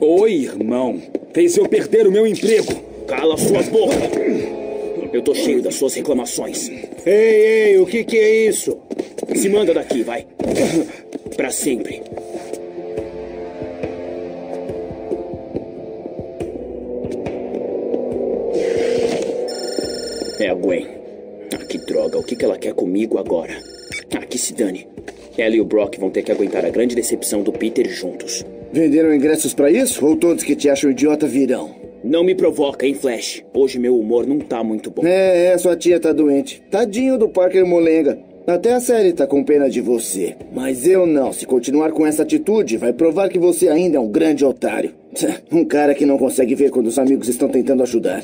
Oi, irmão. Fez eu perder o meu emprego. Cala sua boca. Eu tô cheio das suas reclamações. Ei, ei, o que que é isso? Se manda daqui, vai. Pra sempre. É a Gwen. Ah, que droga. O que que ela quer comigo agora? Ah, que se dane. Ela e o Brock vão ter que aguentar a grande decepção do Peter juntos. Venderam ingressos pra isso? Ou todos que te acham idiota virão? Não me provoca, hein, Flash? Hoje meu humor não tá muito bom. É, é, sua tia tá doente. Tadinho do Parker Molenga. Até a série tá com pena de você. Mas eu não. Se continuar com essa atitude, vai provar que você ainda é um grande otário. Um cara que não consegue ver quando os amigos estão tentando ajudar.